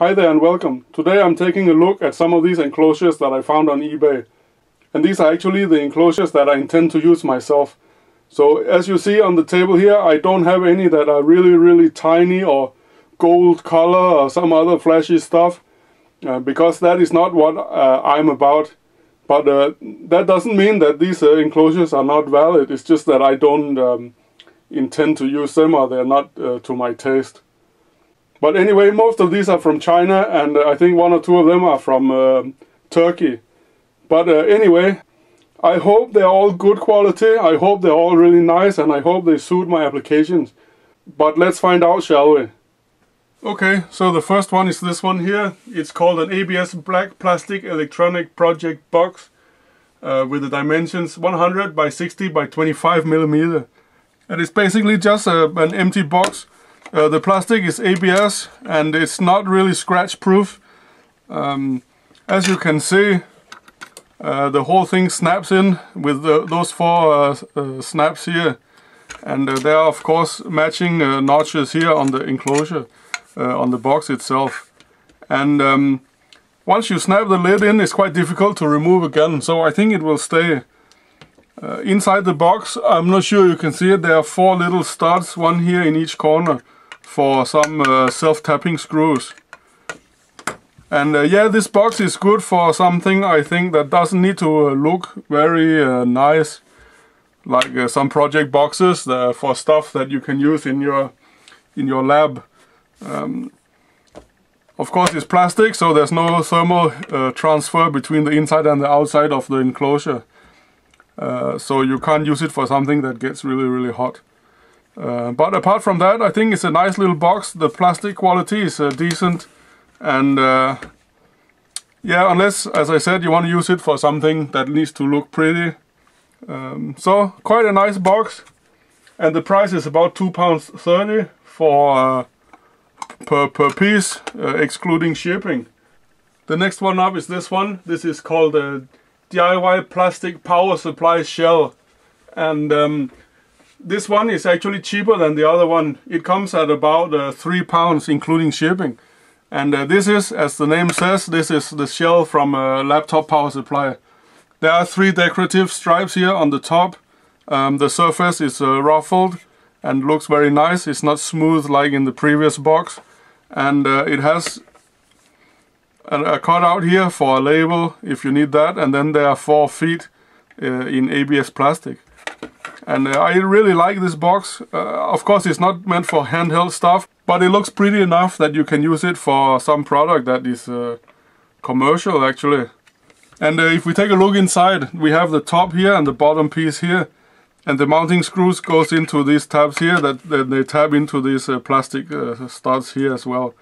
Hi there and welcome. Today I'm taking a look at some of these enclosures that I found on eBay. And these are actually the enclosures that I intend to use myself. So as you see on the table here, I don't have any that are really, really tiny or gold color or some other flashy stuff. Uh, because that is not what uh, I'm about. But uh, that doesn't mean that these uh, enclosures are not valid. It's just that I don't um, intend to use them or they're not uh, to my taste. But anyway, most of these are from China and uh, I think one or two of them are from uh, Turkey. But uh, anyway, I hope they're all good quality, I hope they're all really nice and I hope they suit my applications. But let's find out, shall we? Okay, so the first one is this one here. It's called an ABS Black Plastic Electronic Project Box uh, with the dimensions 100 by 60 by 25 millimeter. And it's basically just a, an empty box uh, the plastic is ABS and it's not really scratch proof. Um, as you can see, uh, the whole thing snaps in with the, those four uh, uh snaps here. And uh, there are of course matching notches here on the enclosure, on the box itself. And um, once you snap the lid in, it's quite difficult to remove again. So I think it will stay. inside the box, I'm not sure you can see it, there are four little studs, one here in each corner for some uh, self-tapping screws. And uh, yeah, this box is good for something I think that doesn't need to uh, look very uh, nice. Like uh, some project boxes for stuff that you can use in your in your lab. Um, of course it's plastic, so there's no thermal uh, transfer between the inside and the outside of the enclosure. so you can't use it for something that gets really, really hot. Uh, but apart from that, I think it's a nice little box. The plastic quality is uh, decent. And uh, yeah, unless, as I said, you want to use it for something that needs to look pretty. Um, so, quite a nice box. And the price is about £2.30 for uh, per, per piece, uh, excluding shipping. The next one up is this one. This is called a DIY Plastic Power Supply Shell. And um, this one is actually cheaper than the other one. It comes at about uh, three pounds including shipping. And uh, this is, as the name says, this is the shell from a laptop power supply. There are three decorative stripes here on the top. Um, the surface is uh, ruffled and looks very nice. It's not smooth like in the previous box. And uh, it has a, a cutout here for a label if you need that. And then there are four feet uh, in ABS plastic and uh, I really like this box. Uh, of course it's not meant for handheld stuff, but it looks pretty enough that you can use it for some product that is uh, commercial actually. And uh, if we take a look inside, we have the top here and the bottom piece here. And the mounting screws goes into these tabs here that, that they tab into these uh, plastic uh, studs here as well.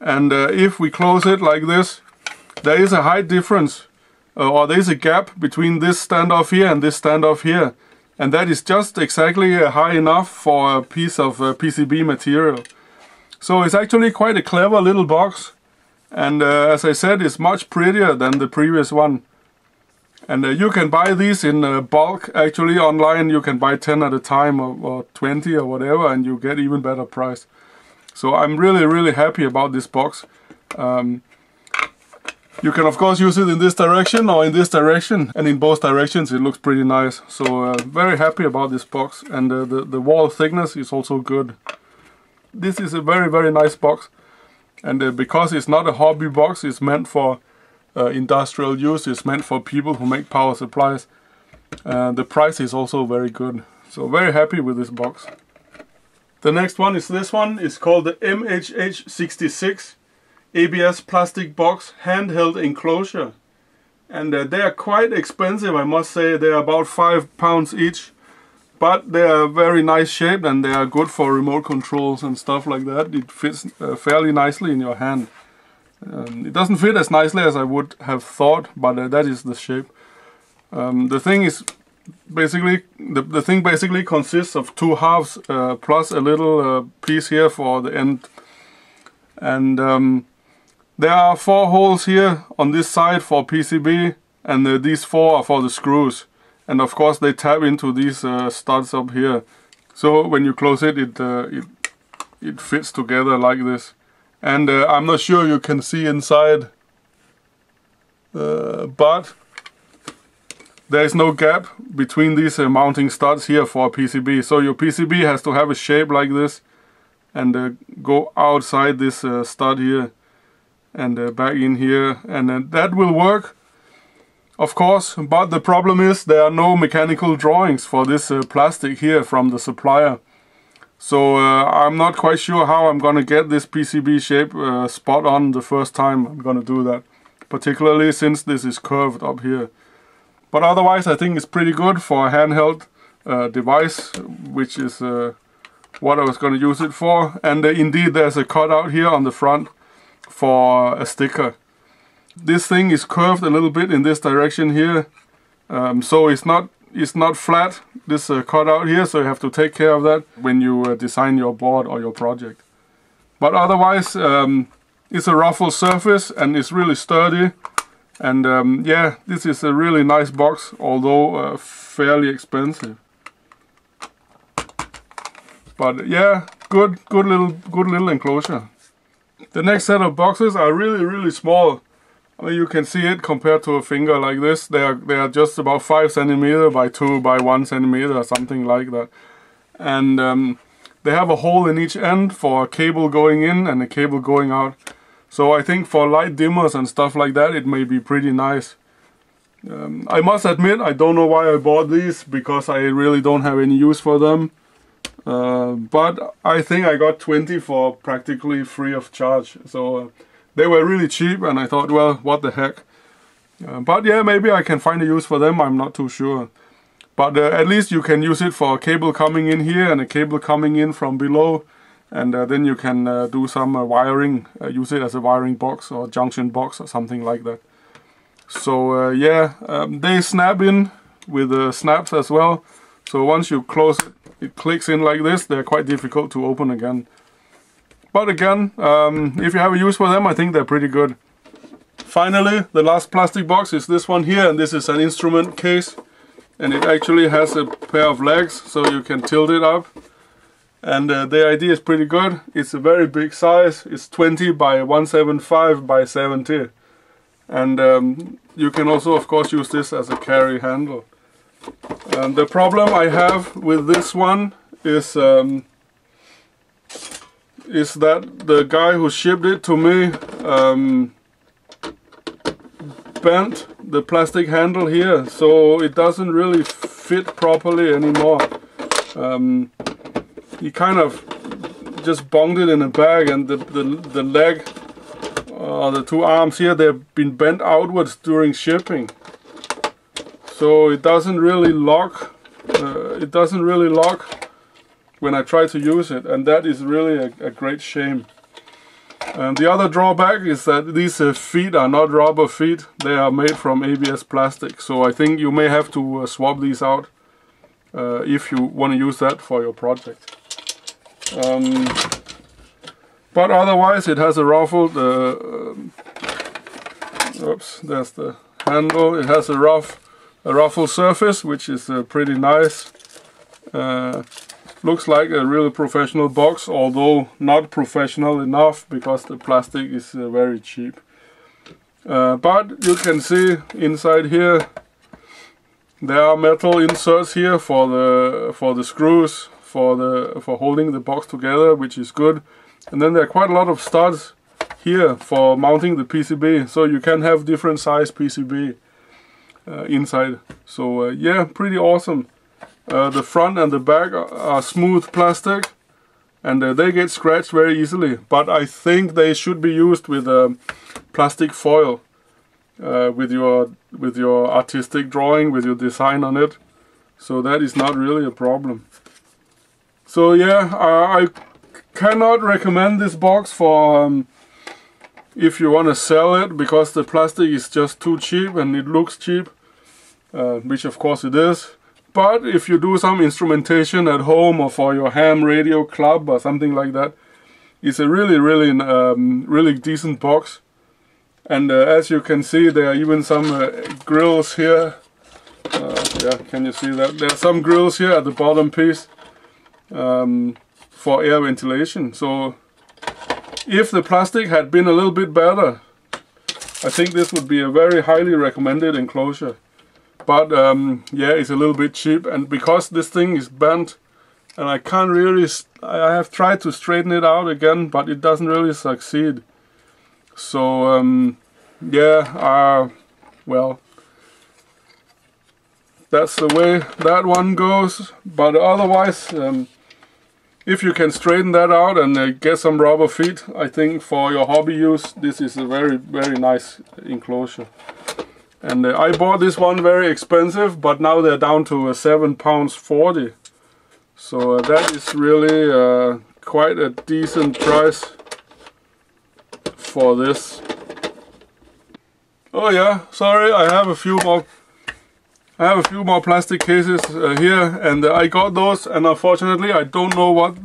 And if we close it like this, there is a height difference or there is a gap between this standoff here and this standoff here and that is just exactly uh, high enough for a piece of uh, PCB material. So it's actually quite a clever little box and uh, as I said it's much prettier than the previous one. And uh, you can buy these in uh, bulk actually online you can buy 10 at a time or, or 20 or whatever and you get even better price. So I'm really really happy about this box. Um, you can of course use it in this direction or in this direction and in both directions it looks pretty nice. So uh, very happy about this box and uh, the, the wall thickness is also good. This is a very very nice box and uh, because it's not a hobby box it's meant for uh, industrial use, it's meant for people who make power supplies. The price is also very good. So very happy with this box. The next one is this one, it's called the MHH66 ABS plastic box handheld enclosure. And uh, they are quite expensive, I must say. They're about five pounds each. But they are very nice shaped and they are good for remote controls and stuff like that. It fits uh, fairly nicely in your hand. Um, it doesn't fit as nicely as I would have thought, but uh, that is the shape. Um, the thing is basically the, the thing basically consists of two halves uh, plus a little uh, piece here for the end and um, there are four holes here on this side for PCB and uh, these four are for the screws. And of course they tap into these uh, studs up here. So when you close it, it, uh, it, it fits together like this. and uh, I'm not sure you can see inside uh, but there is no gap between these uh, mounting studs here for PCB so your PCB has to have a shape like this and go outside this stud here and uh, back in here and that will work of course but the problem is there are no mechanical drawings for this plastic here from the supplier so uh, I'm not quite sure how I'm gonna get this PCB shape uh, spot on the first time I'm gonna do that. Particularly since this is curved up here. But otherwise I think it's pretty good for a handheld uh, device, which is uh, what I was gonna use it for. And uh, indeed there's a cutout here on the front for a sticker. This thing is curved a little bit in this direction here. Um, so it's not it's not flat, this uh, cutout here, so you have to take care of that when you uh, design your board or your project. But otherwise, um, it's a ruffle surface and it's really sturdy. And um, yeah, this is a really nice box, although uh, fairly expensive. But yeah, good, good little, good little enclosure. The next set of boxes are really, really small. I mean, you can see it compared to a finger like this. They are they are just about five centimeter by two by one centimeter or something like that. And um, they have a hole in each end for a cable going in and a cable going out. So I think for light dimmers and stuff like that, it may be pretty nice. Um, I must admit, I don't know why I bought these, because I really don't have any use for them. Uh, but I think I got 20 for practically free of charge. So. Uh, they were really cheap and I thought, well, what the heck. Uh, but yeah, maybe I can find a use for them, I'm not too sure. But uh, at least you can use it for a cable coming in here and a cable coming in from below. And uh, then you can do some wiring, use it as a wiring box or junction box or something like that. So yeah, um, they snap in with the snaps as well. So once you close it, it clicks in like this. They're quite difficult to open again. But again, um, if you have a use for them, I think they're pretty good. Finally, the last plastic box is this one here, and this is an instrument case. And it actually has a pair of legs, so you can tilt it up. And uh, the idea is pretty good. It's a very big size. It's 20 by 175 by 70. And um, you can also, of course, use this as a carry handle. And the problem I have with this one is um, is that the guy who shipped it to me um, bent the plastic handle here so it doesn't really fit properly anymore. Um, he kind of just bunged it in a bag and the, the, the leg uh, the two arms here they've been bent outwards during shipping so it doesn't really lock uh, it doesn't really lock when I try to use it and that is really a, a great shame. And the other drawback is that these uh, feet are not rubber feet, they are made from ABS plastic so I think you may have to uh, swap these out uh, if you want to use that for your project. Um, but otherwise it has a ruffled, uh, um, oops, there's the handle, it has a rough, a ruffled surface which is uh, pretty nice. Uh, Looks like a really professional box, although not professional enough because the plastic is uh, very cheap. Uh, but you can see inside here there are metal inserts here for the for the screws for the for holding the box together, which is good. And then there are quite a lot of studs here for mounting the PCB, so you can have different size PCB inside. So uh, yeah, pretty awesome. Uh, the front and the back are smooth plastic and uh, they get scratched very easily but I think they should be used with a plastic foil uh, with your with your artistic drawing with your design on it so that is not really a problem so yeah I cannot recommend this box for um, if you want to sell it because the plastic is just too cheap and it looks cheap uh, which of course it is but if you do some instrumentation at home or for your ham radio club or something like that, it's a really, really, um, really decent box. And uh, as you can see, there are even some uh, grills here. Uh, yeah, can you see that? There are some grills here at the bottom piece um, for air ventilation. So if the plastic had been a little bit better, I think this would be a very highly recommended enclosure. But um, yeah, it's a little bit cheap and because this thing is bent and I can't really, I have tried to straighten it out again, but it doesn't really succeed. So um, yeah, uh, well, that's the way that one goes. But otherwise, um, if you can straighten that out and uh, get some rubber feet, I think for your hobby use, this is a very, very nice enclosure. And uh, I bought this one very expensive, but now they're down to uh, seven pounds forty. So uh, that is really uh, quite a decent price for this. Oh yeah, sorry, I have a few more I have a few more plastic cases uh, here and uh, I got those and unfortunately I don't know what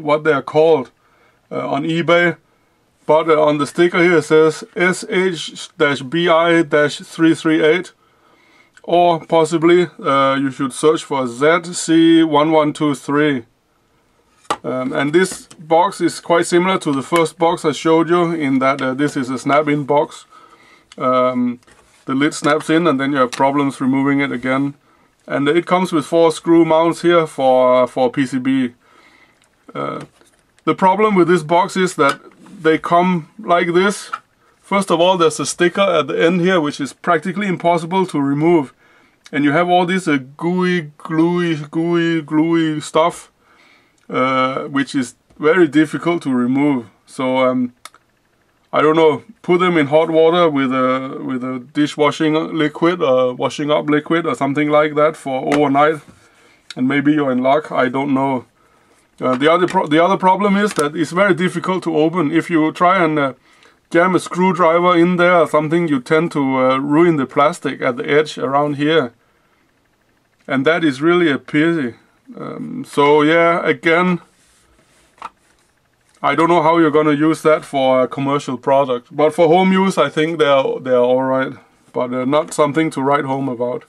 what they are called on eBay but uh, on the sticker here it says SH-BI-338 or possibly uh, you should search for ZC1123 um, and this box is quite similar to the first box I showed you in that this is a snap-in box um, the lid snaps in and then you have problems removing it again. And it comes with four screw mounts here for, for PCB. Uh, the problem with this box is that they come like this. First of all, there's a sticker at the end here, which is practically impossible to remove. And you have all this uh, gooey, gluey, gooey, gluey stuff, uh, which is very difficult to remove. So um, I don't know, put them in hot water with a with a dishwashing liquid, uh, washing up liquid or something like that for overnight, and maybe you're in luck. I don't know. Uh, the other the other problem is that it's very difficult to open. If you try and uh, jam a screwdriver in there or something, you tend to uh, ruin the plastic at the edge around here, and that is really a pity. Um, so yeah, again, I don't know how you're gonna use that for a commercial product, but for home use, I think they're they're all right, but uh, not something to write home about.